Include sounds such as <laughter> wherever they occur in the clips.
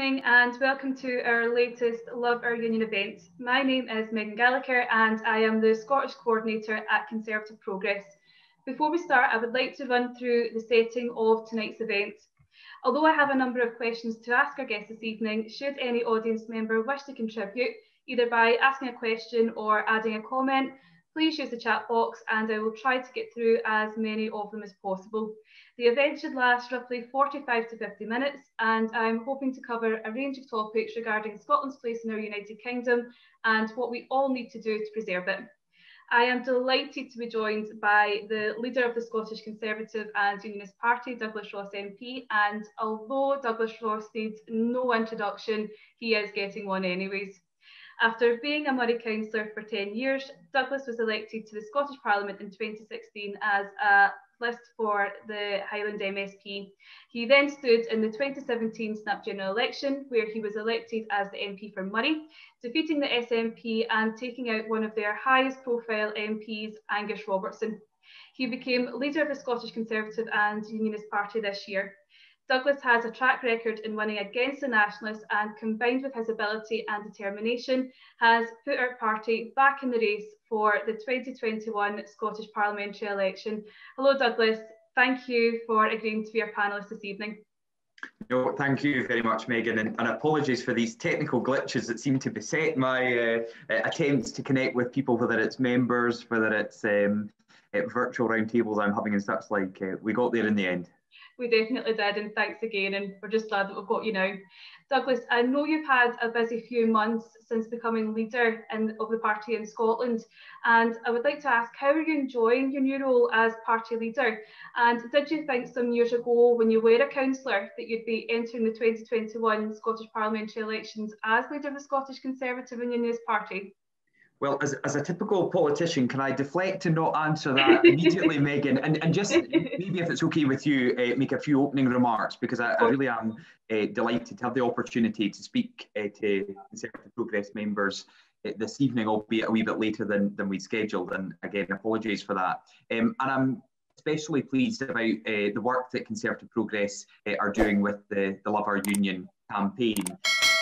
evening and welcome to our latest Love Our Union event. My name is Megan Gallagher and I am the Scottish Coordinator at Conservative Progress. Before we start, I would like to run through the setting of tonight's event. Although I have a number of questions to ask our guests this evening, should any audience member wish to contribute, either by asking a question or adding a comment, please use the chat box and I will try to get through as many of them as possible. The event should last roughly 45 to 50 minutes and I'm hoping to cover a range of topics regarding Scotland's place in our United Kingdom and what we all need to do to preserve it. I am delighted to be joined by the leader of the Scottish Conservative and Unionist Party, Douglas Ross MP, and although Douglas Ross needs no introduction, he is getting one anyways. After being a Moray councillor for 10 years, Douglas was elected to the Scottish Parliament in 2016 as a list for the Highland MSP. He then stood in the 2017 snap general election, where he was elected as the MP for Moray, defeating the SNP and taking out one of their highest profile MPs, Angus Robertson. He became leader of the Scottish Conservative and Unionist Party this year. Douglas has a track record in winning against the Nationalists and combined with his ability and determination has put our party back in the race for the 2021 Scottish Parliamentary election. Hello Douglas, thank you for agreeing to be our panellist this evening. No, thank you very much, Megan, and, and, apologies for these technical glitches that seem to beset my uh, attempts to connect with people, whether it's members, whether it's um, virtual roundtables I'm having and such like. Uh, we got there in the end we definitely did, and thanks again. And we're just glad that we've got you now. Douglas, I know you've had a busy few months since becoming leader in, of the party in Scotland, and I would like to ask, how are you enjoying your new role as party leader? And did you think some years ago, when you were a councillor, that you'd be entering the 2021 Scottish parliamentary elections as leader of the Scottish Conservative and Unionist Party? Well, as, as a typical politician, can I deflect and not answer that <laughs> immediately, Megan? And, and just maybe if it's okay with you, uh, make a few opening remarks because I, I really am uh, delighted to have the opportunity to speak uh, to Conservative Progress members uh, this evening, albeit a wee bit later than, than we scheduled. And again, apologies for that. Um, and I'm especially pleased about uh, the work that Conservative Progress uh, are doing with the, the Love Our Union campaign.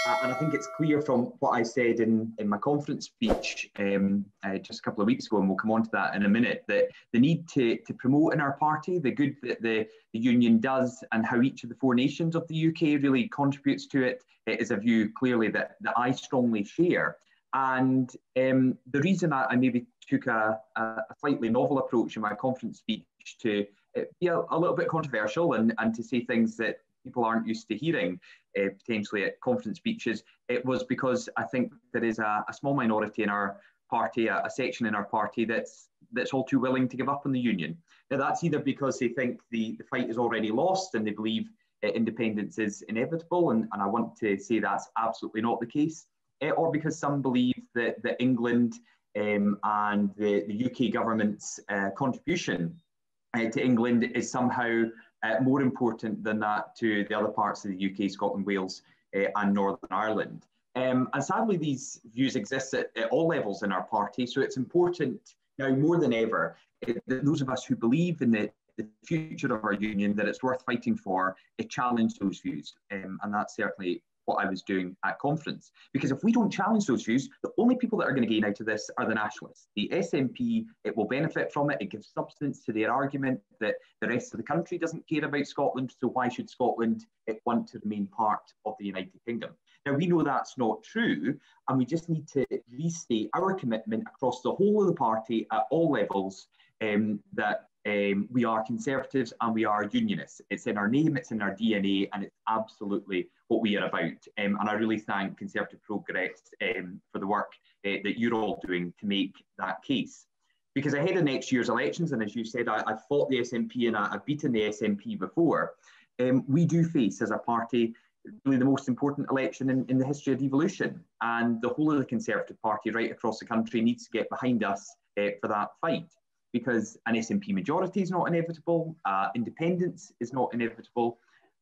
Uh, and I think it's clear from what I said in, in my conference speech um, uh, just a couple of weeks ago, and we'll come on to that in a minute, that the need to, to promote in our party the good that the, the union does and how each of the four nations of the UK really contributes to it is a view clearly that, that I strongly share. And um, the reason I, I, maybe took a, a, slightly novel approach in my conference speech to uh, be a, a little bit controversial and, and to say things that people aren't used to hearing uh, potentially at conference speeches, it was because I think there is a, a small minority in our party, a, a, section in our party that's that's all too willing to give up on the union. Now that's either because they think the, the fight is already lost and they believe uh, independence is inevitable, and, and I want to say that's absolutely not the case, uh, or because some believe that, that England um, and the, the UK government's uh, contribution uh, to England is somehow uh, more important than that to the other parts of the UK, Scotland, Wales, uh, and Northern Ireland. Um, and sadly, these views exist at, at, all levels in our party. So it's important now more than ever uh, that those of us who believe in the, the future of our union, that it's worth fighting for, challenge those views. Um, and that's certainly what I was doing at conference. Because if we don't challenge those views, the only people that are going to gain out of this are the nationalists. The SNP, it will benefit from it. It gives substance to their argument that the rest of the country doesn't care about Scotland, so why should Scotland want to remain part of the United Kingdom? Now, we know that's not true, and we just need to restate our commitment across the whole of the party at all levels um, that um, we are conservatives and we are unionists. It's in our name, it's in our DNA, and it's absolutely what we are about. Um, and I really thank Conservative Progress um, for the work uh, that you're all doing to make that case. Because ahead of next year's elections, and as you said, I, have fought the SNP and I, have beaten the SNP before, um, we do face as a party really the most important election in, in the history of devolution. And the whole of the Conservative Party right across the country needs to get behind us uh, for that fight because an SNP majority is not inevitable, uh, independence is not inevitable,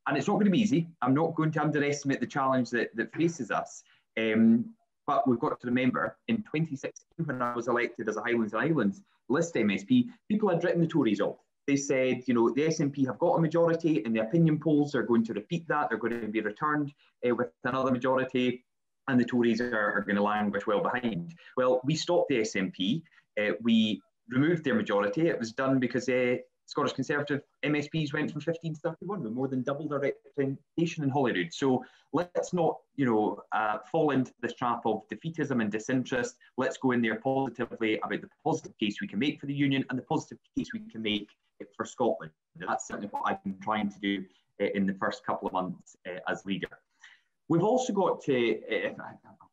and it's not going to be easy. I'm not going to underestimate the challenge that, that faces us. Um, but we've got to remember in 2016, when I was elected as a Highlands and Islands list MSP, people had written the Tories off. they said, you know, the SNP have got a majority in the opinion polls. They're going to repeat that. They're going to be returned uh, with another majority, and the Tories are, are going to languish well behind. Well, we stopped the SNP. Uh, we removed their majority. It was done because uh, Scottish Conservative MSPs went from 15 to 31. We more than doubled our representation in Holyrood. So let's not, you know, uh, fall into this trap of defeatism and disinterest. Let's go in there positively about the positive case we can make for the union and the positive case we can make for Scotland. That's certainly what I've been trying to do uh, in the first couple of months uh, as leader. We've also got to,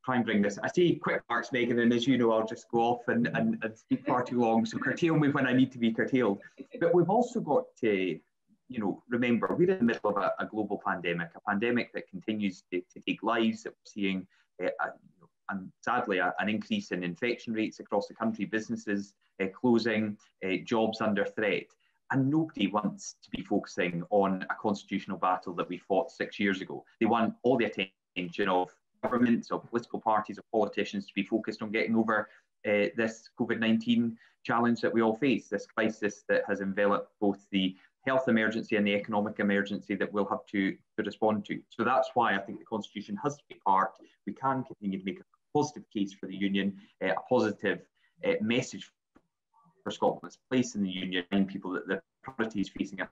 try and bring this, I see quick marks, Megan, and as you know, I'll just go off and, and, and speak far too long, so curtail me when I need to be curtailed. But we've also got to, you know, remember, we're in the middle of a, a global pandemic, a pandemic that continues to, to take lives, that we're seeing, uh, and sadly, an increase in infection rates across the country, businesses uh, closing, uh, jobs under threat. And nobody wants to be focusing on a constitutional battle that we fought six years ago. They want all the attention of governments, of political parties, of politicians to be focused on getting over uh, this COVID 19 challenge that we all face, this crisis that has enveloped both the health emergency and the economic emergency that we'll have to, to respond to. So that's why I think the Constitution has to be part. We can continue to make a positive case for the Union, uh, a positive uh, message for Scotland's place in the Union and people that the priority is facing us.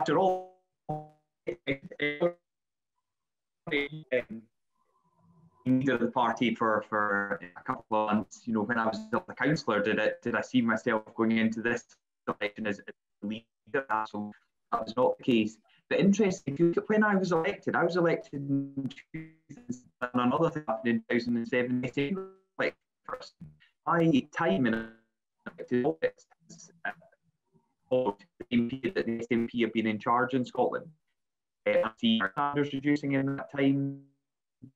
After all, leader of the party for, for a couple of months. You know, when I was the councillor, did it did I see myself going into this election as a leader? So that was not the case. But interesting, when I was elected, I was elected in 2000, and another thing happened in 2007. Like first, my time in elected office uh, the MP that the SNP have been in charge in Scotland. Uh, I see standards reducing in that time,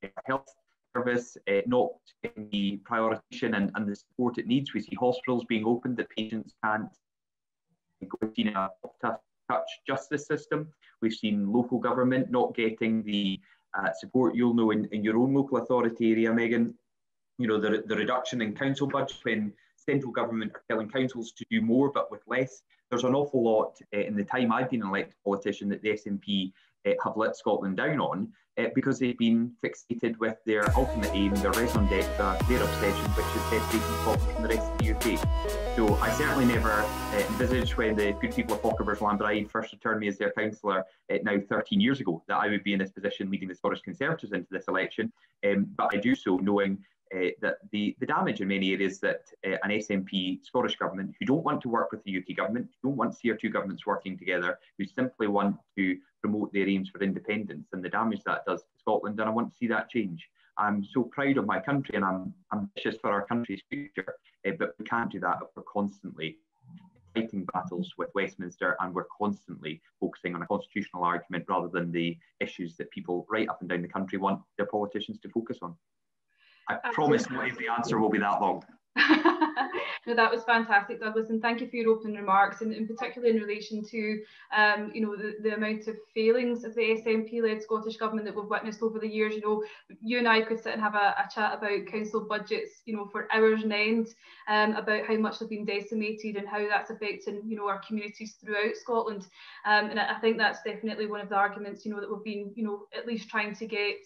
uh, health service uh, not getting the prioritization and, and the support it needs. We see hospitals being opened that patients can't go in a tough touch justice system. We've seen local government not getting the uh, support you'll know in, in your own local authority area, Megan. You know, the, the reduction in council budget when central government are telling councils to do more but with less. There's an awful lot uh, in the time I've been an elected politician that the SNP uh, have let Scotland down on uh, because they've been fixated with their ultimate aim, their raison d'etre, their obsession, which is separating Scotland from the rest of the UK. So I certainly never envisaged when the good people of Fochabers Lhanbryde first returned me as their councillor now 13 years ago that I would be in this position leading the Scottish Conservatives into this election. Um, but I do so knowing uh, that the, the damage in many areas that uh, an SNP Scottish government who don't want to work with the UK government, who don't want to see our two governments working together, who simply want to promote their aims for independence and the damage that does to Scotland, and I want to see that change. I'm so proud of my country and I'm ambitious for our country's future, uh, but we can't do that if we're constantly fighting battles with Westminster and we're constantly focusing on a constitutional argument rather than the issues that people right up and down the country want their politicians to focus on. I promise not every answer will be that long. <laughs> no, that was fantastic, Douglas, and thank you for your opening remarks, and in particular in relation to, um, you know, the, the amount of failings of the SNP-led Scottish government that we've witnessed over the years. You know, you and I could sit and have a, a chat about council budgets, you know, for hours and end, um, about how much they've been decimated and how that's affecting, you know, our communities throughout Scotland. Um, and I think that's definitely one of the arguments, you know, that we've been, you know, at least trying to get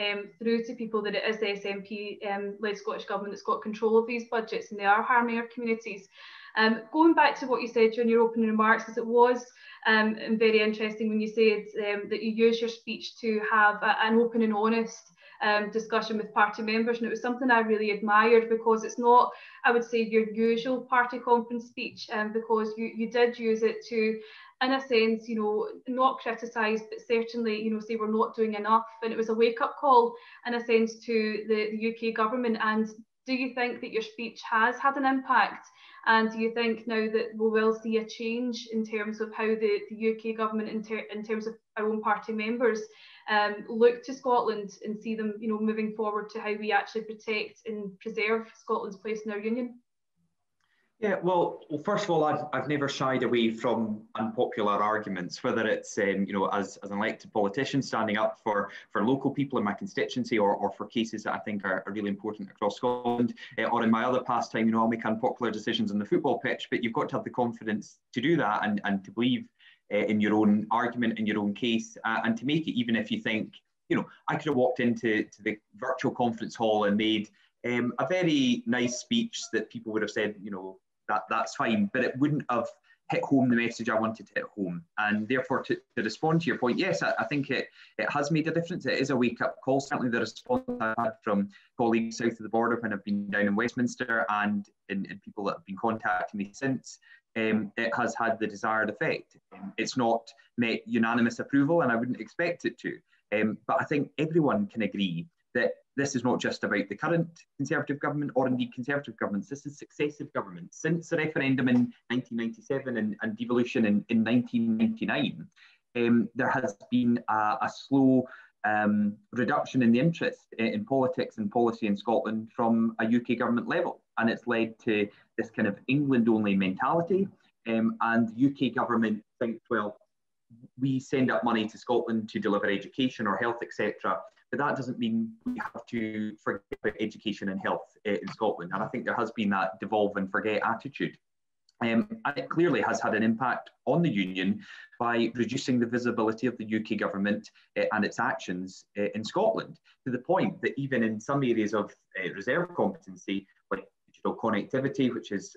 um, through to people that it is the SNP um, Scottish Government that's got control of these budgets and they are harming our communities. Um, going back to what you said during your opening remarks, as it was um, very interesting when you said um, that you use your speech to have a, an open and honest um, discussion with party members, and it was something I really admired because it's not, I would say, your usual party conference speech, um, because you, you did use it to in a sense, you know, not criticised, but certainly, you know, say we're not doing enough. And it was a wake up call, in a sense, to the, the UK government. And do you think that your speech has had an impact? And do you think now that we will see a change in terms of how the, the UK government, in, ter in terms of our own party members, um, look to Scotland and see them, you know, moving forward to how we actually protect and preserve Scotland's place in our union? Yeah, well, well, first of all, I've, I've never shied away from unpopular arguments, whether it's um, you know as, as an elected politician standing up for, for local people in my constituency or, or for cases that I think are, are really important across Scotland, uh, or in my other pastime, you know, I'll make unpopular decisions on the football pitch, but you've got to have the confidence to do that and, and to believe uh, in your own argument, in your own case, uh, and to make it even if you think, you know, I could have walked into to the virtual conference hall and made um, a very nice speech that people would have said, you know, that that's fine, but it wouldn't have hit home the message I wanted to hit home. And therefore, to, to respond to your point, yes, I, I, think it, it has made a difference. It is a wake up call. Certainly, the response I've had from colleagues south of the border when I've been down in Westminster and, and, and people that have been contacting me since, um, it has had the desired effect. Um, it's not met unanimous approval, and I wouldn't expect it to. Um, but I think everyone can agree that this is not just about the current Conservative government or indeed Conservative governments, this is successive governments. Since the referendum in 1997 and, and devolution in, in 1999, um, there has been a, a slow um, reduction in the interest in, in, politics and policy in Scotland from a UK government level. And it's led to this kind of England only mentality. Um, and UK government thinks, well, we send up money to Scotland to deliver education or health, etc. But that doesn't mean we have to forget about education and health uh, in Scotland. And I think there has been that devolve and forget attitude. Um, and it clearly has had an impact on the union by reducing the visibility of the UK government uh, and its actions uh, in Scotland to the point that even in some areas of uh, reserve competency, like digital connectivity, which is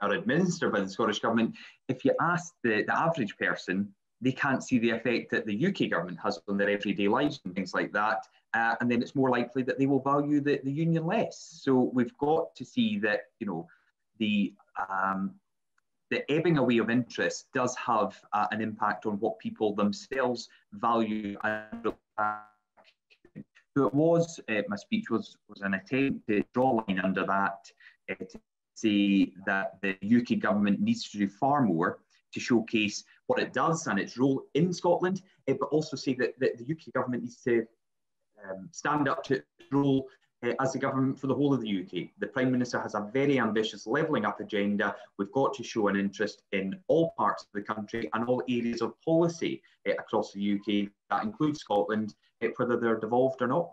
are administered by the Scottish Government, if you ask the, the average person they can't see the effect that the UK government has on their everyday lives and things like that. Uh, and then it's more likely that they will value the, the union less. So we've got to see that, you know, the um, the ebbing away of interest does have uh, an impact on what people themselves value. So it was, uh, my speech was, was an attempt to draw a line under that, uh, to say that the UK government needs to do far more to showcase what it does and its role in Scotland, uh, but also say that, that, the UK government needs to um, stand up to its role uh, as the government for the whole of the UK. The Prime Minister has a very ambitious levelling up agenda. We've got to show an interest in all parts of the country and all areas of policy uh, across the UK. That includes Scotland, whether they're devolved or not.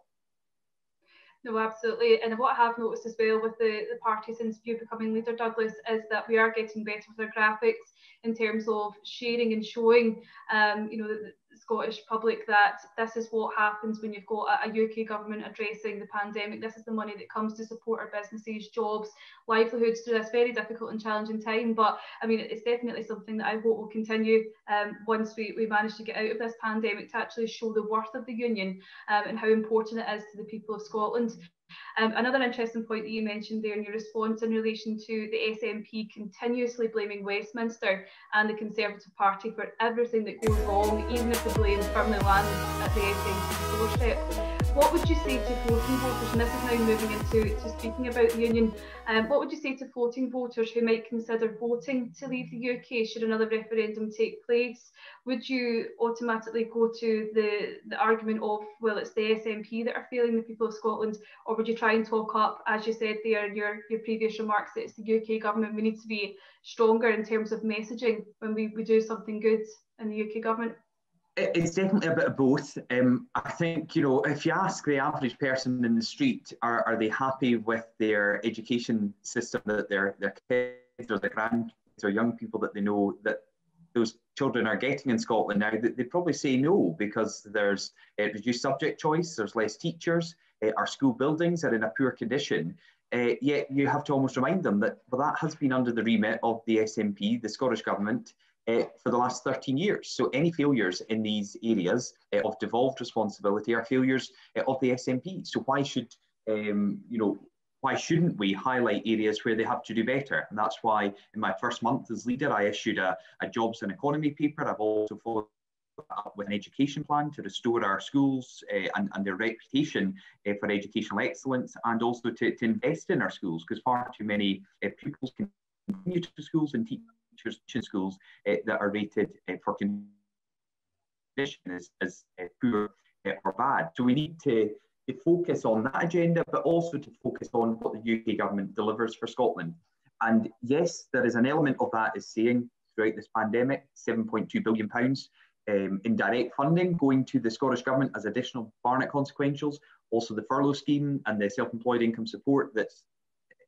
No, absolutely. And what I have noticed as well with the, the party since you becoming leader, Douglas, is that we are getting better with our graphics in terms of sharing and showing, um, you know, the, the, Scottish public that this is what happens when you've got a, a, UK government addressing the pandemic. This is the money that comes to support our businesses, jobs, livelihoods through this very difficult and challenging time. But I mean, it's definitely something that I hope will continue um, once we, we manage to get out of this pandemic to actually show the worth of the union um, and how important it is to the people of Scotland. Um, another interesting point that you mentioned there in your response in relation to the SNP continuously blaming Westminster and the Conservative Party for everything that goes wrong, even if the blame firmly lands at the SNP doorstep. What would you say to voting voters, and this is now moving into to speaking about the union, um, what would you say to voting voters who might consider voting to leave the UK should another referendum take place? Would you automatically go to the, the argument of, well, it's the SNP that are failing the people of Scotland, or would you try and talk up, as you said there in your, your previous remarks, that it's the UK government, we need to be stronger in terms of messaging when we, we do something good in the UK government? It's definitely a bit of both. Um, I think, you know, if you ask the average person in the street, are, are they happy with their education system that their, their kids or their grandkids or young people that they know that those children are getting in Scotland now, they, probably say no because there's uh, reduced subject choice, there's less teachers, uh, our school buildings are in a poor condition. Uh, yet you have to almost remind them that well, that has been under the remit of the SNP, the Scottish Government, uh, for the last 13 years. So any failures in these areas uh, of devolved responsibility are failures uh, of the SNP. So why should, um, you know, why shouldn't we highlight areas where they have to do better? And that's why in my first month as leader, I issued a, a jobs and economy paper. I've also followed up with an education plan to restore our schools uh, and, and, their reputation uh, for educational excellence and also to, to invest in our schools because far too many uh, pupils continue to schools and teachers teachers schools uh, that are rated uh, for condition as, as uh, poor or bad. So we need to, to focus on that agenda, but also to focus on what the UK government delivers for Scotland. And yes, there is an element of that is saying throughout this pandemic, 7.2 billion pounds um, in direct funding going to the Scottish Government as additional Barnett consequentials, also the furlough scheme and the self-employed income support that's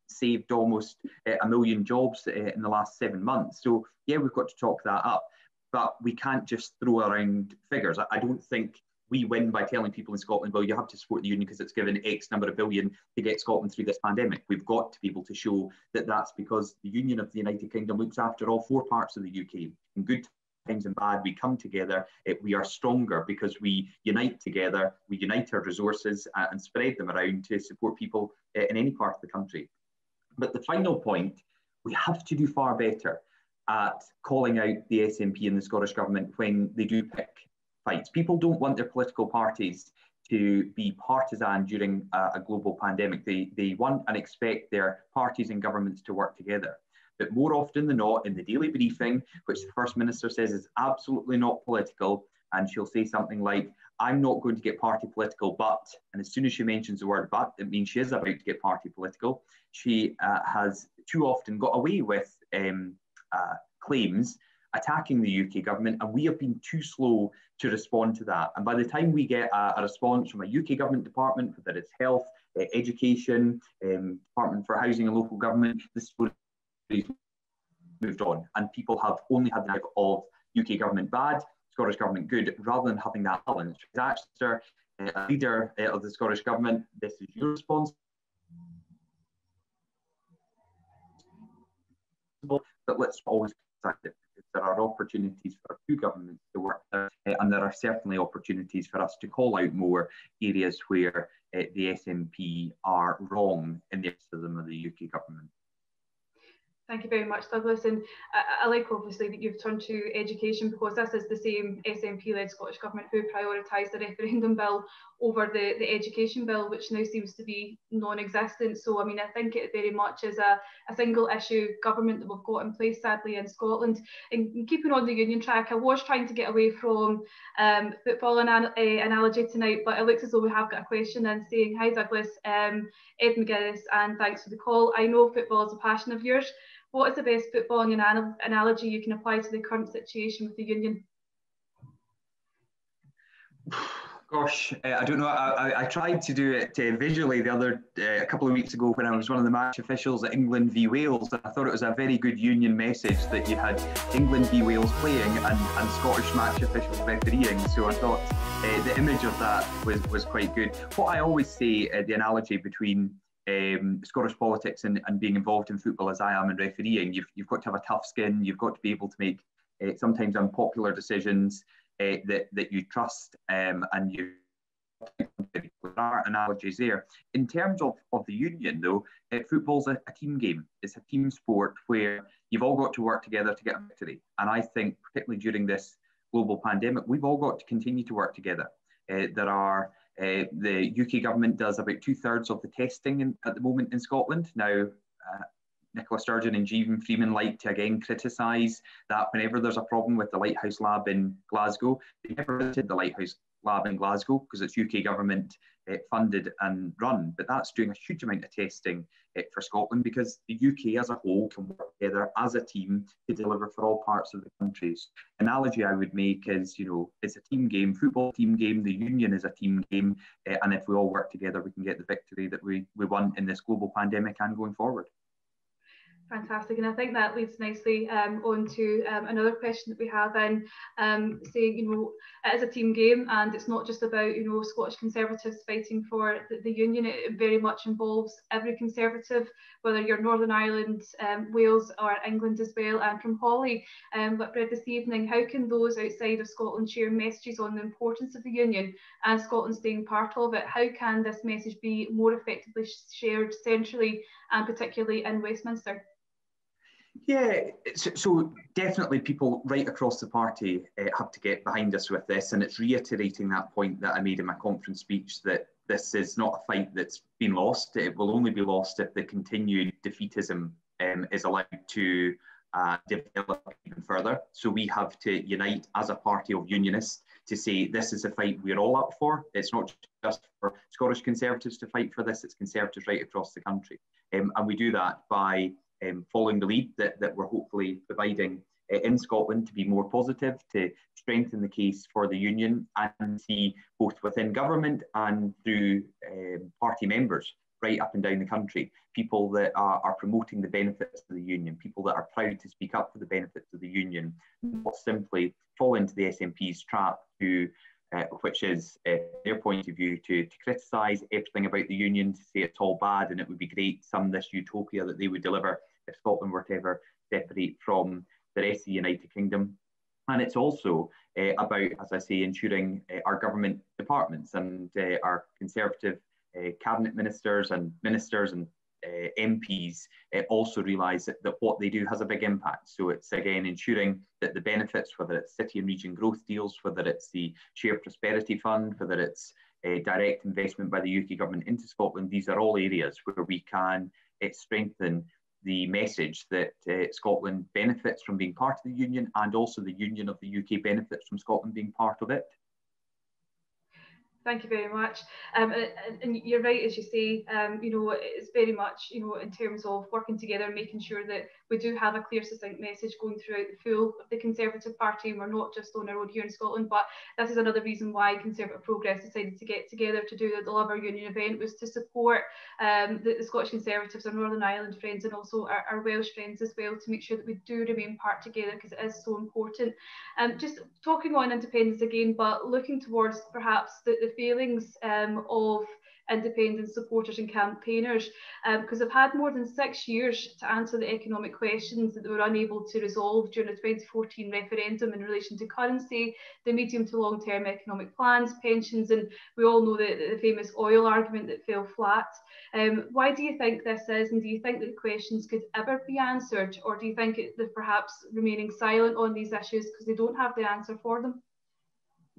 saved almost uh, a million jobs uh, in the last seven months. So yeah, we've got to talk that up, but we can't just throw around figures. I, don't think we win by telling people in Scotland, well, you have to support the union because it's given X number of billion to get Scotland through this pandemic. We've got to be able to show that that's because the Union of the United Kingdom looks after all four parts of the UK. In good times and bad, we come together, it, we are stronger because we unite together, we unite our resources uh, and spread them around to support people uh, in any part of the country. But the final point, we have to do far better at calling out the SNP and the Scottish Government when they do pick fights. People don't want their political parties to be partisan during a, a, global pandemic. They, they want and expect their parties and governments to work together. But more often than not, in the daily briefing, which the First Minister says is absolutely not political, and she'll say something like, I'm not going to get party political, but, and as soon as she mentions the word but, it means she is about to get party political. She uh, has too often got away with um, uh, claims attacking the UK government, and we have been too slow to respond to that. And by the time we get a, a response from a UK government department, whether it's health, uh, education, um, Department for Housing and Local Government, the story moved on, and people have only had the of UK government bad, Scottish government good, rather than having that balance. As uh, a leader uh, of the Scottish government, this is your response. But let's always it there are opportunities for two governments to work there, uh, and there are certainly opportunities for us to call out more areas where uh, the SNP are wrong in the criticism of the UK government. Thank you very much, Douglas. And I, I, like obviously that you've turned to education because this is the same SNP-led Scottish Government who prioritised the referendum bill over the, the education bill, which now seems to be non-existent. So, I mean, I think it very much is a, a single issue government that we've got in place, sadly, in Scotland. And keeping on the union track, I was trying to get away from um, football an- uh, analogy tonight, but it looks as though we have got a question in saying, hi Douglas, um, Ed McGuinness, and thanks for the call. I know football is a passion of yours. What is the best footballing analogy you can apply to the current situation with the union? Gosh, uh, I don't know. I, I, tried to do it uh, visually the other uh, a couple of weeks ago when I was one of the match officials at England v Wales. I thought it was a very good union message that you had England v Wales playing and, and Scottish match officials refereeing. So I thought the image of that was, was quite good. What I always say, the analogy between um, Scottish politics and, and being involved in football as I am in refereeing, you've, you've got to have a tough skin, you've got to be able to make uh, sometimes unpopular decisions uh, that, that you trust um, and you there are analogies there. In terms of, of the union, though, uh, football's a, a, team game. It's a team sport where you've all got to work together to get a victory. And I think, particularly during this global pandemic, we've all got to continue to work together. Uh, there are uh, the UK government does about two thirds of the testing in, at the moment in Scotland. Now, uh, Nicola Sturgeon and Jeane Freeman like to again criticise that whenever there's a problem with the Lighthouse Lab in Glasgow, they never visited the Lighthouse Lab in Glasgow because it's UK government uh, funded and run. But that's doing a huge amount of testing uh, for Scotland because the UK as a whole can work together as a team to deliver for all parts of the countries. Analogy I would make is, you know, it's a team game, football team game, the union is a team game, uh, and if we all work together, we can get the victory that we, we want in this global pandemic and going forward. Fantastic, and I think that leads nicely um, on to um, another question that we have in um, saying, you know, it is a team game and it's not just about, you know, Scottish Conservatives fighting for the, the union, it very much involves every Conservative, whether you're Northern Ireland, um, Wales or England as well. And from Holly, um, what read this evening, how can those outside of Scotland share messages on the importance of the union and Scotland staying part of it? How can this message be more effectively shared centrally and particularly in Westminster? Yeah, so, definitely people right across the party uh, have to get behind us with this, and it's reiterating that point that I made in my conference speech that this is not a fight that's been lost. It will only be lost if the continued defeatism um, is allowed to uh, develop even further. So we have to unite as a party of unionists to say this is a fight we're all up for. It's not just for Scottish Conservatives to fight for this, it's Conservatives right across the country. Um, and we do that by um, following the lead that, that we're hopefully providing uh, in Scotland to be more positive, to strengthen the case for the union and see both within government and through um, party members right up and down the country, people that are, are, promoting the benefits of the union, people that are proud to speak up for the benefits of the union, not simply fall into the SNP's trap to uh, which is uh, their point of view to, to criticise everything about the union, to say it's all bad and it would be great, some this utopia that they would deliver if Scotland were to ever separate from the rest of the United Kingdom. And it's also uh, about, as I say, ensuring uh, our government departments and uh, our Conservative uh, cabinet ministers and ministers and uh, MPs uh, also realise that, that, what they do has a big impact. So it's again ensuring that the benefits, whether it's city and region growth deals, whether it's the Shared Prosperity Fund, whether it's uh, direct investment by the UK government into Scotland, these are all areas where we can uh, strengthen the message that uh, Scotland benefits from being part of the Union and also the Union of the UK benefits from Scotland being part of it. Thank you very much. Um, and, and, you're right, as you say, um, you know, it's very much, you know, in terms of working together, making sure that we do have a clear, succinct message going throughout the full of the Conservative Party. And we're not just on our own here in Scotland, but this is another reason why Conservative Progress decided to get together to do the Love Union event was to support um, the, the, Scottish Conservatives, our Northern Ireland friends, and also our, our, Welsh friends as well, to make sure that we do remain part together because it is so important. Um, just talking on independence again, but looking towards perhaps the, the failings um, of independent supporters and campaigners because um, they've had more than six years to answer the economic questions that they were unable to resolve during the 2014 referendum in relation to currency, the medium to long term economic plans, pensions, and we all know the, the famous oil argument that fell flat. Um, why do you think this is, and do you think that the questions could ever be answered, or do you think they're perhaps remaining silent on these issues because they don't have the answer for them?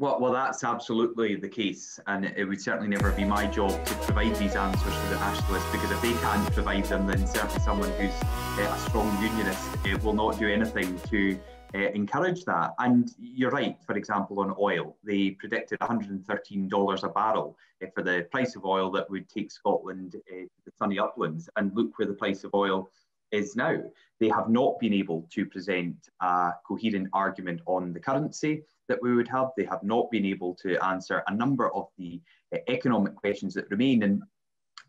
Well, well, that's absolutely the case, and it would certainly never be my job to provide these answers for the nationalists because if they can't provide them, then certainly someone who's uh, a strong unionist uh, will not do anything to uh, encourage that. And you're right, for example, on oil, they predicted $113 a barrel for the price of oil that would take Scotland to the sunny uplands, and look where the price of oil is now. They have not been able to present a coherent argument on the currency that we would have. They have not been able to answer a number of the uh, economic questions that remain. And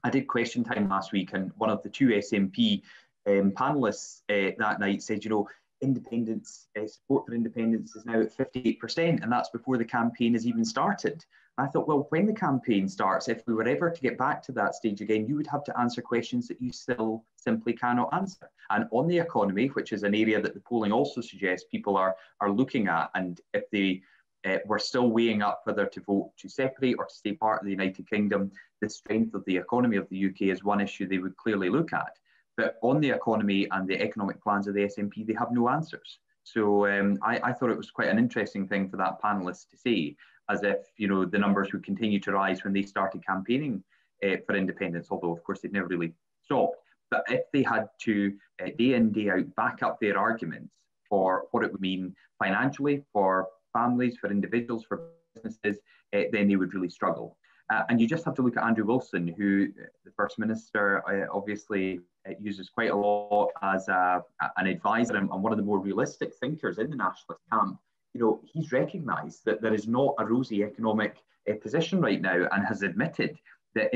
I did question time last week, and one of the two SNP um, panelists uh, that night said, you know, independence, uh, support for independence is now at 58%, and that's before the campaign has even started. I thought, well, when the campaign starts, if we were ever to get back to that stage again, you would have to answer questions that you still simply cannot answer. And on the economy, which is an area that the polling also suggests people are, are looking at, and if they uh, were still weighing up whether to vote to separate or to stay part of the United Kingdom, the strength of the economy of the UK is one issue they would clearly look at. But on the economy and the economic plans of the SNP, they have no answers. So um, I, I, thought it was quite an interesting thing for that panelist to say as if you know the numbers would continue to rise when they started campaigning uh, for independence, although of course they'd never really stopped. But if they had to uh, day in day out back up their arguments for what it would mean financially for families, for individuals, for businesses, uh, then they would really struggle. Uh, and you just have to look at Andrew Wilson, who the First Minister uh, obviously uses quite a lot as a, an advisor and, and, one of the more realistic thinkers in the nationalist camp you know, he's recognised that there is not a rosy economic uh, position right now and has admitted that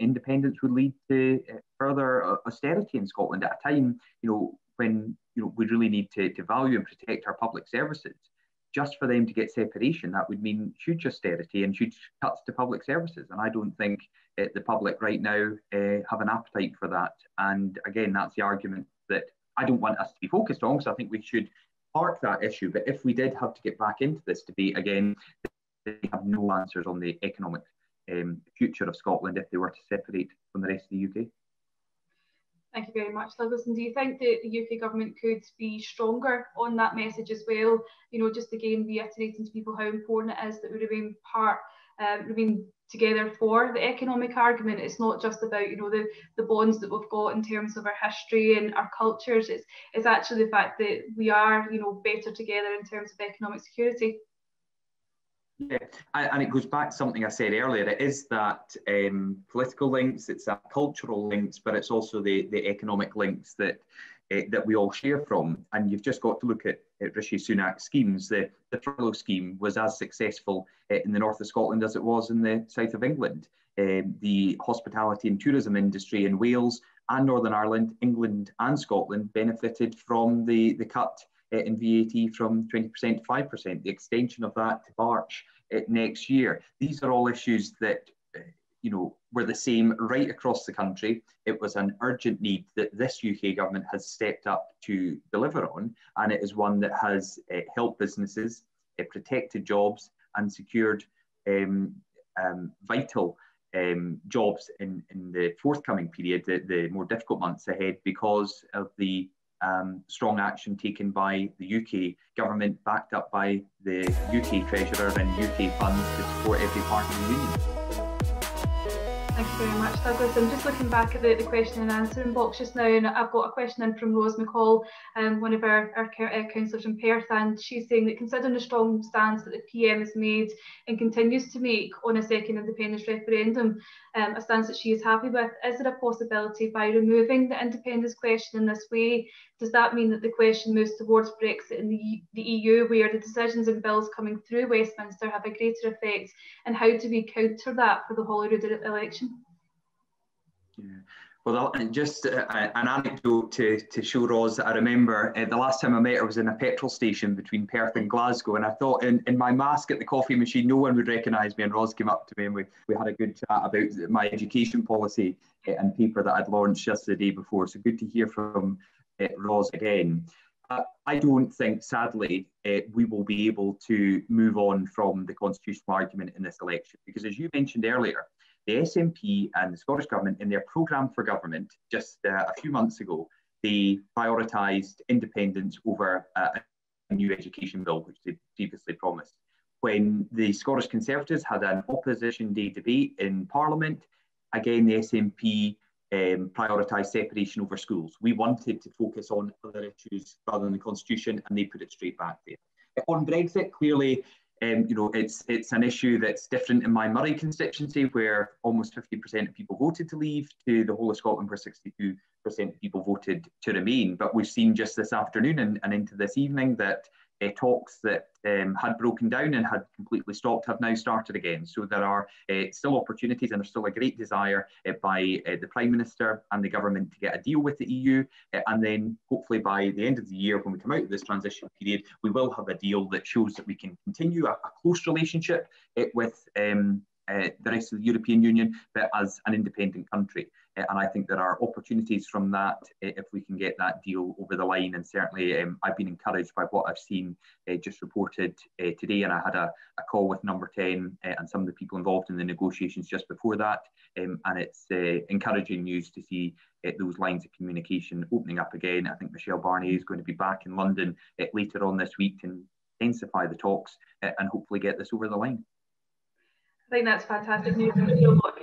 independence would lead to uh, further uh, austerity in Scotland at a time, you know, when you know we really need to, to value and protect our public services. Just for them to get separation, that would mean huge austerity and huge cuts to public services. And I don't think uh, the public right now have an appetite for that. And again, that's the argument that I don't want us to be focused on, because I think we should park that issue. But if we did have to get back into this debate again, they have no answers on the economic um, future of Scotland if they were to separate from the rest of the UK. Thank you very much, Douglas. And do you think that the UK government could be stronger on that message as well? You know, just again reiterating to people how important it is that we remain part, um, remain together for the economic argument. It's not just about you know the the bonds that we've got in terms of our history and our cultures. It's it's actually the fact that we are you know better together in terms of economic security. Yeah, and it goes back to something I said earlier. It is that um, political links, it's that cultural links, but it's also the, the economic links that uh, that we all share from. And you've just got to look at, at Rishi Sunak's schemes. The, the furlough scheme was as successful uh, in the north of Scotland as it was in the south of England. Um, the hospitality and tourism industry in Wales and Northern Ireland, England and Scotland benefited from the, the cut uh, in VAT from 20% to 5%, the extension of that to March next year. These are all issues that you know were the same right across the country. It was an urgent need that this UK government has stepped up to deliver on, and it is one that has uh, helped businesses, uh, protected jobs, and secured um, um, vital um, jobs in, in the forthcoming period, the, the more difficult months ahead, because of the um, strong action taken by the UK government, backed up by the UK Treasurer and UK funds to support every part of the union. Thank you very much, Douglas. I'm just looking back at the, the question and answering box just now, and I've got a question in from Rose McCall, um, one of our, our uh, councillors from Perth, and she's saying that considering the strong stance that the PM has made and continues to make on a second independence referendum, um, a stance that she is happy with, is there a possibility by removing the independence question in this way, does that mean that the question moves towards Brexit in the, the EU, where the decisions and bills coming through Westminster have a greater effect, and how do we counter that for the Holyrood election? Yeah. Well, just uh, an anecdote to, to show Ros. I remember uh, the last time I met her was in a petrol station between Perth and Glasgow, and I thought in, in my mask at the coffee machine, no one would recognise me. And Ros came up to me and we, we had a good chat about my education policy uh, and paper that I'd launched just the day before. So good to hear from uh, Ros again. Uh, I don't think, sadly, uh, we will be able to move on from the constitutional argument in this election because, as you mentioned earlier, the SNP and the Scottish Government, in their programme for government just uh, a few months ago, they prioritised independence over uh, a new education bill, which they previously promised. When the Scottish Conservatives had an opposition day debate in Parliament, again, the SNP um, prioritised separation over schools. We wanted to focus on other issues rather than the constitution, and they put it straight back there. On Brexit, clearly, um, you know, it's it's an issue that's different in my Moray constituency, where almost 50% of people voted to leave, to the whole of Scotland, where 62% of people voted to remain. But we've seen just this afternoon and, and into this evening that uh, talks that um, had broken down and had completely stopped have now started again. So there are uh, still opportunities and there's still a great desire uh, by uh, the Prime Minister and the government to get a deal with the EU. Uh, and then hopefully by the end of the year, when we come out of this transition period, we will have a deal that shows that we can continue a, a close relationship uh, with um, the rest of the European Union, but as an independent country. Uh, and I think there are opportunities from that uh, if we can get that deal over the line. And certainly, um, I've been encouraged by what I've seen uh, just reported uh, today. And I had a, a, call with Number 10 uh, and some of the people involved in the negotiations just before that. Um, and it's encouraging news to see those lines of communication opening up again. I think Michel Barnier is going to be back in London later on this week to intensify the talks and hopefully get this over the line. I think that's fantastic news.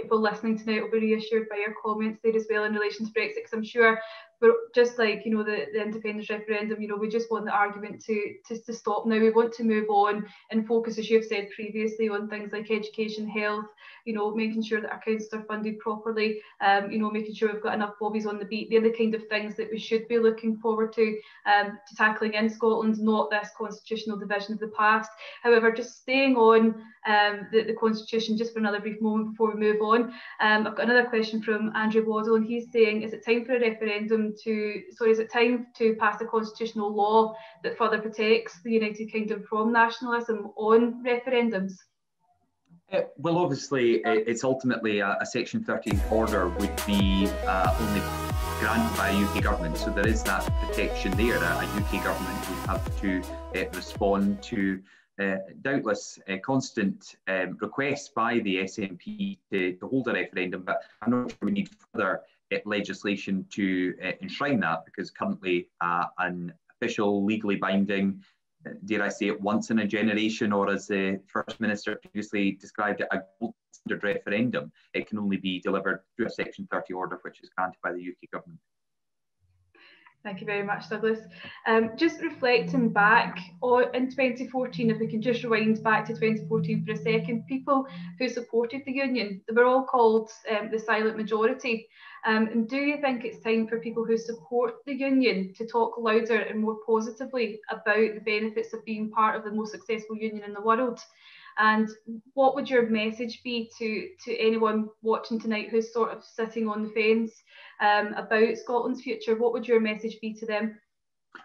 People listening tonight will be reassured by your comments there as well in relation to Brexit, because I'm sure but just like you know the, the independence referendum, you know, we just want the argument to, to to stop now. We want to move on and focus, as you've said previously, on things like education, health, you know, making sure that our councils are funded properly, um, you know, making sure we've got enough bobbies on the beat. They're the kind of things that we should be looking forward to um, to tackling in Scotland, not this constitutional division of the past. However, just staying on um, the, the constitution just for another brief moment before we move on. Um, I've got another question from Andrew Waddle, and he's saying, is it time for a referendum to, sorry, is it time to pass a constitutional law that further protects the United Kingdom from nationalism on referendums? Uh, well, obviously, uh, it's ultimately a, a, Section 30 order would be uh, only granted by a UK government. So there is that protection there. A, a UK government would have to uh, respond to uh, doubtless constant um, requests by the SNP to, to, hold a referendum, but I'm not sure we need further legislation to uh, enshrine that because currently uh, an official, legally binding, uh, dare I say it, once in a generation, or as the First Minister previously described it, a gold standard referendum, it can only be delivered through a Section 30 order, which is granted by the UK government. Thank you very much, Douglas. Um, just reflecting back on, in 2014, if we can just rewind back to 2014 for a second, people who supported the union, they were all called um, the silent majority. Um, and do you think it's time for people who support the union to talk louder and more positively about the benefits of being part of the most successful union in the world? And what would your message be to, to anyone watching tonight who's sort of sitting on the fence um, about Scotland's future? What would your message be to them?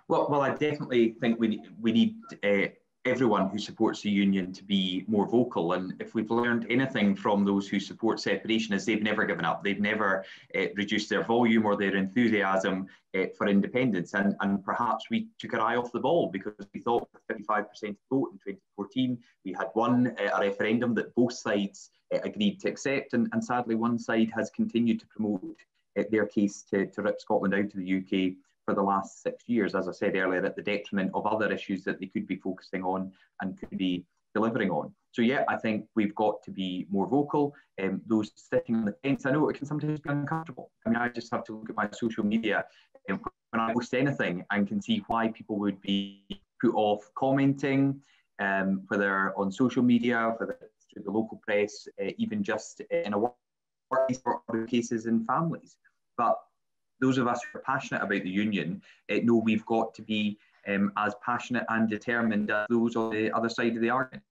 Well, well, I definitely think we we need uh, everyone who supports the union to be more vocal. And if we've learned anything from those who support separation, is they've never given up. They've never uh, reduced their volume or their enthusiasm uh, for independence. And, and perhaps we took our eye off the ball because we thought 55% vote in 2014, we had won uh, a referendum that both sides agreed to accept. And, and sadly, one side has continued to promote their case to, to rip Scotland out of the UK for the last six years, as I said earlier, at the detriment of other issues that they could be focusing on and could be delivering on. So yeah, I think we've got to be more vocal. Um, those sitting on the fence, I know it can sometimes be uncomfortable. I mean, I just have to look at my social media um, when I post anything and can see why people would be put off commenting, um, whether on social media, whether through the local press, uh, even just in a workplace or other cases in families. But those of us who are passionate about the union uh, know we've got to be um, as passionate and determined as those on the other side of the argument.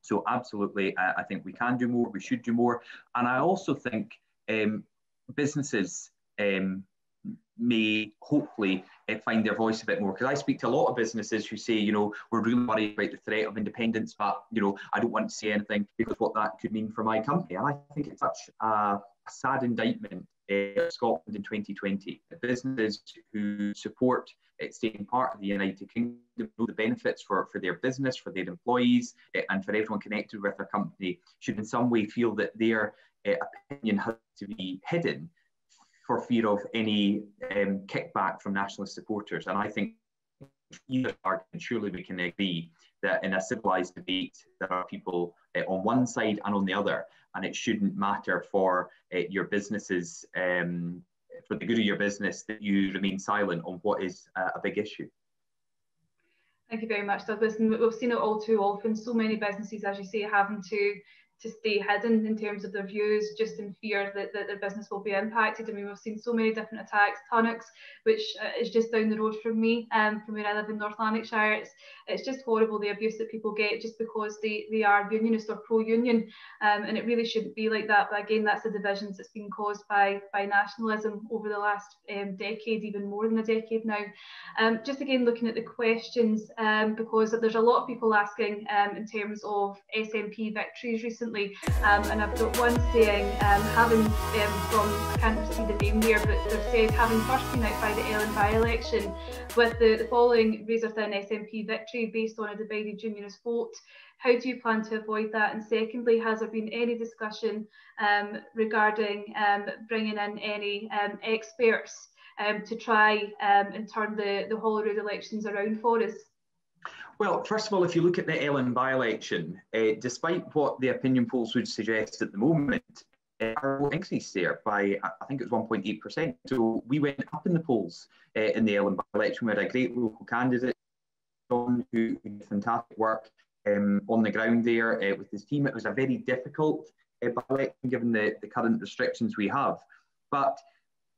So absolutely, uh, I think we can do more, we should do more. And I also think um, businesses um, may hopefully uh, find their voice a bit more because I speak to a lot of businesses who say, you know, we're really worried about the threat of independence, but you know, I don't want to say anything because what that could mean for my company. And I think it's such a sad indictment uh, Scotland in 2020. The businesses who support uh, staying part of the United Kingdom the benefits for, for their business, for their employees, uh, and for everyone connected with their company should in some way feel that their uh, opinion has to be hidden for fear of any um, kickback from nationalist supporters. And I think either argument, surely we can agree that in a civilized debate, there are people uh, on one side and on the other, and it shouldn't matter for uh, your businesses, um, for the good of your business, that you remain silent on what is uh, a big issue. Thank you very much, Douglas. And we've seen it all too often. So many businesses, as you say, having to to stay hidden in terms of their views, just in fear that, that their business will be impacted. I mean, we've seen so many different attacks. Tunnock's, which uh, is just down the road from me, um, from where I live in North Lanarkshire, it's, it's just horrible the abuse that people get just because they, they are unionist or pro-union, um, and it really shouldn't be like that. But again, that's the divisions that's been caused by by nationalism over the last um, decade, even more than a decade now. Um, just again, looking at the questions, um, because there's a lot of people asking um, in terms of SNP victories recently recently, um, and I've got one saying, um, having um, from, I can't see the name here, but they've said, having first been out by the Ellon by-election with the, the following razor-thin SNP victory based on a divided unionist vote, how do you plan to avoid that? And secondly, has there been any discussion um, regarding um, bringing in any experts to try and turn the, the Holyrood elections around for us? Well, first of all, if you look at the Ellon by-election, uh, despite what the opinion polls would suggest at the moment, uh, our vote increased there by, I think it was 1.8%. So we went up in the polls uh, in the Ellon by-election. We had a great local candidate, John, who did fantastic work um, on the ground there uh, with his team. It was a very difficult uh, by-election given the, the current restrictions we have. But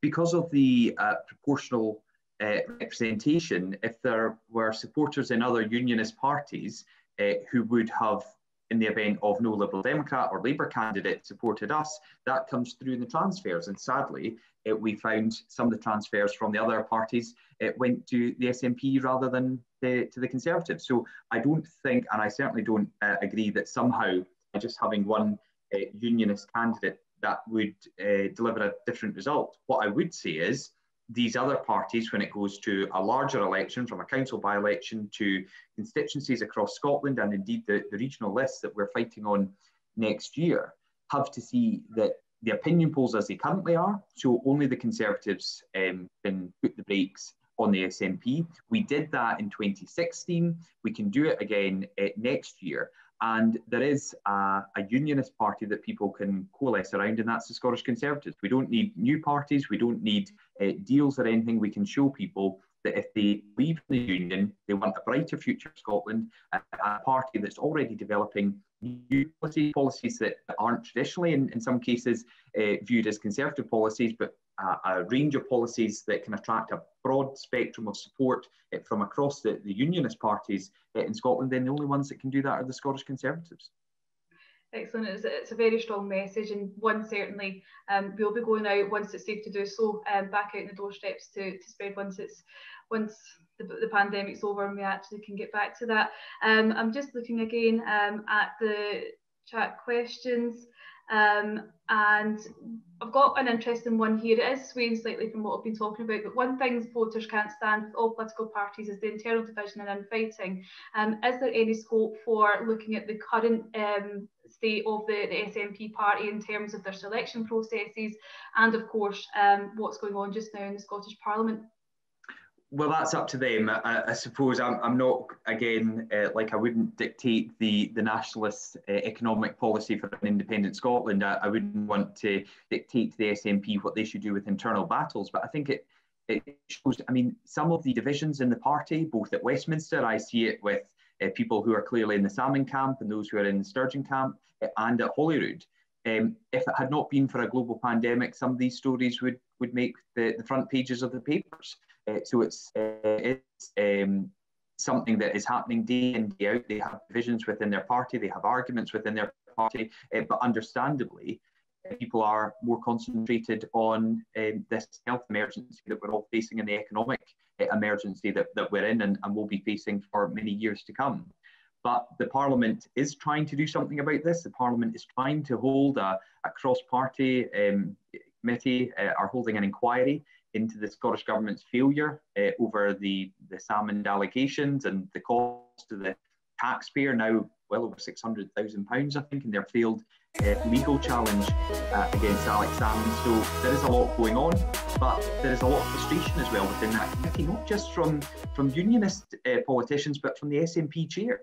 because of the uh, proportional uh, representation if there were supporters in other unionist parties uh, who would have, in the event of no Liberal Democrat or Labour candidate supported us, that comes through in the transfers. And sadly, uh, we found some of the transfers from the other parties it went to the SNP rather than the, to the Conservatives. So I don't think, and I certainly don't uh, agree that somehow just having one uh, unionist candidate that would uh, deliver a different result. What I would say is these other parties, when it goes to a larger election, from a council by election to constituencies across Scotland and indeed the, the regional lists that we're fighting on next year, have to see that the opinion polls as they currently are, so only the Conservatives um, can put the brakes on the SNP. We did that in 2016. We can do it again uh, next year. And there is a, a, unionist party that people can coalesce around, and that's the Scottish Conservatives. We don't need new parties, we don't need uh, deals or anything. We can show people that if they leave the union, they want a brighter future for Scotland, a, a party that's already developing new policies that aren't traditionally, in, in some cases, uh, viewed as conservative policies, but a, a, range of policies that can attract a broad spectrum of support uh, from across the, the unionist parties uh, in Scotland, then the only ones that can do that are the Scottish Conservatives. Excellent. It's, it's a very strong message, and one certainly um, we'll be going out once it's safe to do so, um, back out in the doorsteps to, to spread once it's once the, the pandemic's over and we actually can get back to that. Um, I'm just looking again um, at the chat questions. Um, and I've got an interesting one here. It is swaying slightly from what I've been talking about, but one thing voters can't stand with all political parties is the internal division and infighting. Um, is there any scope for looking at the current um, state of the, the, SNP party in terms of their selection processes and, of course, um, what's going on just now in the Scottish Parliament? Well, that's up to them. I, I suppose I'm, I'm, not again uh, like I wouldn't dictate the the nationalist uh, economic policy for an independent Scotland. I, I, wouldn't want to dictate to the SNP what they should do with internal battles. But I think it it shows. I mean, some of the divisions in the party, both at Westminster, I see it with uh, people who are clearly in the Salmond camp and those who are in the Sturgeon camp, uh, and at Holyrood. Um, if it had not been for a global pandemic, some of these stories would would make the, the front pages of the papers. Uh, so it's, uh, it's um, something that is happening day in, day out. They have divisions within their party, they have arguments within their party, uh, but understandably, people are more concentrated on um, this health emergency that we're all facing and the economic uh, emergency that, that we're in and, and will be facing for many years to come. But the Parliament is trying to do something about this. The Parliament is trying to hold a, a cross party um, committee, uh, are holding an inquiry into the Scottish Government's failure uh, over the, the Salmond allegations and the cost to the taxpayer, now well over £600,000, I think, in their failed uh, legal challenge uh, against Alex Salmond. So there is a lot going on, but there is a lot of frustration as well within that committee, not just from, from unionist uh, politicians, but from the SNP chair,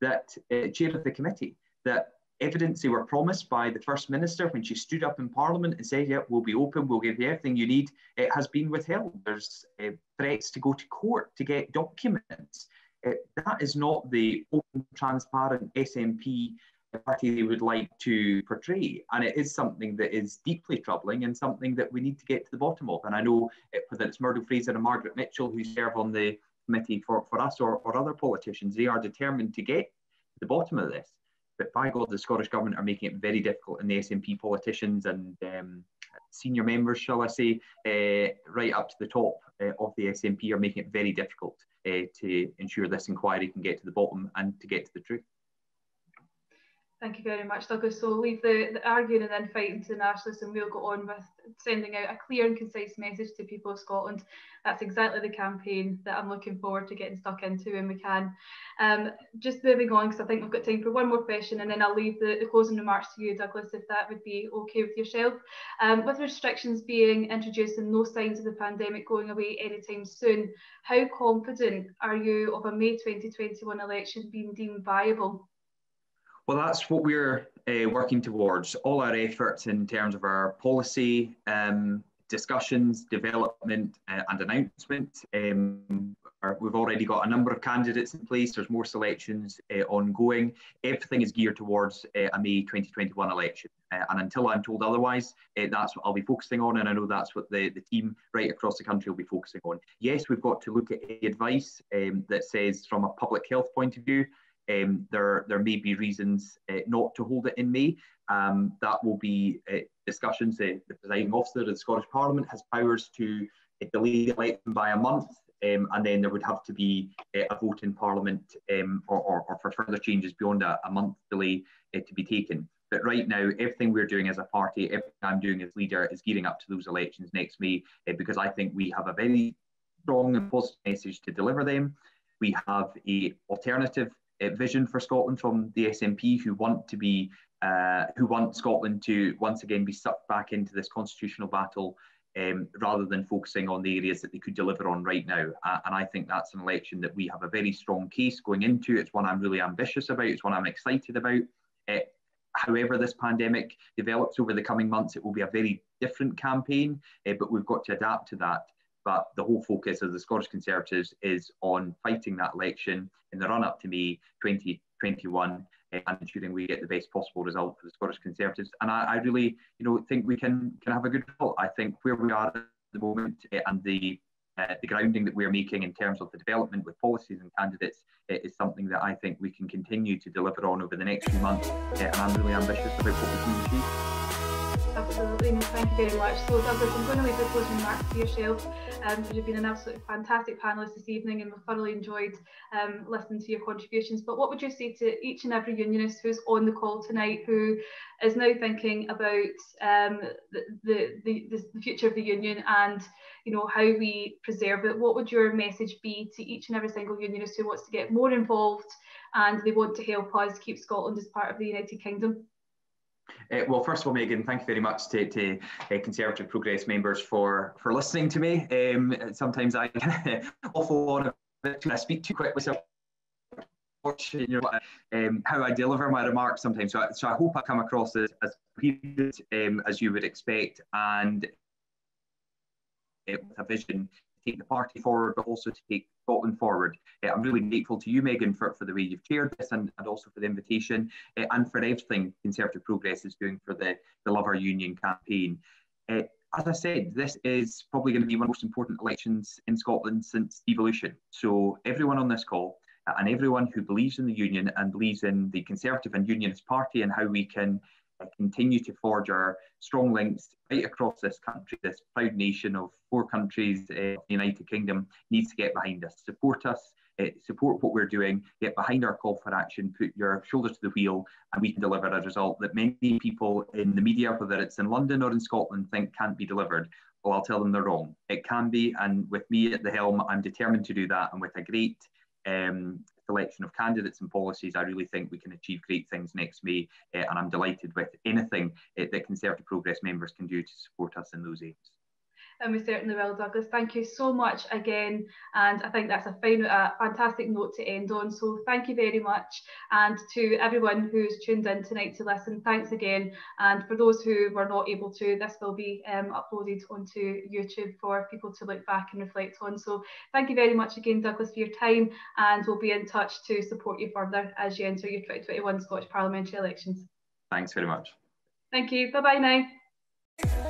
that uh, chair of the committee, that evidence they were promised by the First Minister when she stood up in Parliament and said, yeah, we'll be open, we'll give you everything you need, it has been withheld. There's uh, threats to go to court to get documents. Uh, that is not the open, transparent SNP party they would like to portray. And it is something that is deeply troubling and something that we need to get to the bottom of. And I know it, whether it's Murdo Fraser and Margaret Mitchell who serve on the committee for, for us or, or other politicians, they are determined to get to the bottom of this. But by God, the Scottish Government are making it very difficult, and the SNP politicians and um, senior members, shall I say, uh, right up to the top uh, of the SNP are making it very difficult uh, to ensure this inquiry can get to the bottom and to get to the truth. Thank you very much, Douglas. So we'll leave the, the arguing and then fighting to the nationalists and we'll go on with sending out a clear and concise message to people of Scotland. That's exactly the campaign that I'm looking forward to getting stuck into when we can. Um, just moving on, because I think we've got time for one more question and then I'll leave the, the closing remarks to you, Douglas, if that would be okay with yourself. Um, with restrictions being introduced and no signs of the pandemic going away anytime soon, how confident are you of a May 2021 election being deemed viable? Well, that's what we're uh, working towards. All our efforts in terms of our policy um, discussions, development, uh, and announcement. Um, we've already got a number of candidates in place. There's more selections uh, ongoing. Everything is geared towards uh, a May 2021 election. Uh, and until I'm told otherwise, that's what I'll be focusing on. And I know that's what the, the team right across the country will be focusing on. Yes, we've got to look at the advice um, that says, from a public health point of view, um, there, there may be reasons uh, not to hold it in May. Um, that will be uh, discussions. The presiding officer of the Scottish Parliament has powers to uh, delay the election by a month, um, and then there would have to be uh, a vote in Parliament um, or, or, or, for further changes beyond a, a month delay uh, to be taken. But right now, everything we're doing as a party, everything I'm doing as leader, is gearing up to those elections next May because I think we have a very strong and positive message to deliver them. We have a alternative vision for Scotland from the SNP who want to be uh, who want Scotland to once again be sucked back into this constitutional battle um, rather than focusing on the areas that they could deliver on right now. Uh, and I think that's an election that we have a very strong case going into. It's one I'm really ambitious about. It's one I'm excited about. Uh, however this pandemic develops over the coming months, it will be a very different campaign, uh, but we've got to adapt to that. But the whole focus of the Scottish Conservatives is on fighting that election in the run up to May 2021 uh, and ensuring we get the best possible result for the Scottish Conservatives. And I, I, really, you know, think we can can have a good result. I think where we are at the moment uh, and the uh, the grounding that we're making in terms of the development with policies and candidates is something that I think we can continue to deliver on over the next few months. and I'm really ambitious about what we can achieve. Absolutely, no, thank you very much. So Douglas, I'm going to leave the closing remarks to yourself um, you've been an absolutely fantastic panelist this evening and we've thoroughly enjoyed um, listening to your contributions. But what would you say to each and every unionist who's on the call tonight who is now thinking about um, the, the, the, the future of the union and you know how we preserve it? What would your message be to each and every single unionist who wants to get more involved and they want to help us keep Scotland as part of the United Kingdom? Uh, well, first of all, Megan, thank you very much to, to uh, Conservative Progress members for, for listening to me. Um, sometimes I awful <laughs> on I speak too quickly, so you know, um, how I deliver my remarks sometimes. So, I, so I hope I come across as, as um, as you would expect and uh, with a vision take the party forward, but also to take Scotland forward. Uh, I'm really grateful to you, Megan, for, for the way you've chaired this and, and also for the invitation uh, and for everything Conservative Progress is doing for the, the Love Our Union campaign. Uh, as I said, this is probably going to be one of the most important elections in Scotland since devolution. So everyone on this call uh, and everyone who believes in the union and believes in the Conservative and Unionist Party and how we can continue to forge our strong links right across this country, this proud nation of four countries, uh, the United Kingdom, needs to get behind us, support us, uh, support what we're doing, get behind our call for action, put your shoulders to the wheel, and we can deliver a result that many people in the media, whether it's in London or in Scotland, think can't be delivered. Well, I'll tell them they're wrong. It can be, and with me at the helm, I'm determined to do that, and with a great um, selection of candidates and policies, I really think we can achieve great things next May. Uh, and I'm delighted with anything uh, that Conservative Progress members can do to support us in those aims and we certainly will, Douglas. Thank you so much again. And I think that's a fine, a fantastic note to end on. So thank you very much. And to everyone who's tuned in tonight to listen, thanks again. And for those who were not able to, this will be um, uploaded onto YouTube for people to look back and reflect on. So thank you very much again, Douglas, for your time. And we'll be in touch to support you further as you enter your 2021 Scottish Parliamentary elections. Thanks very much. Thank you. Bye bye now.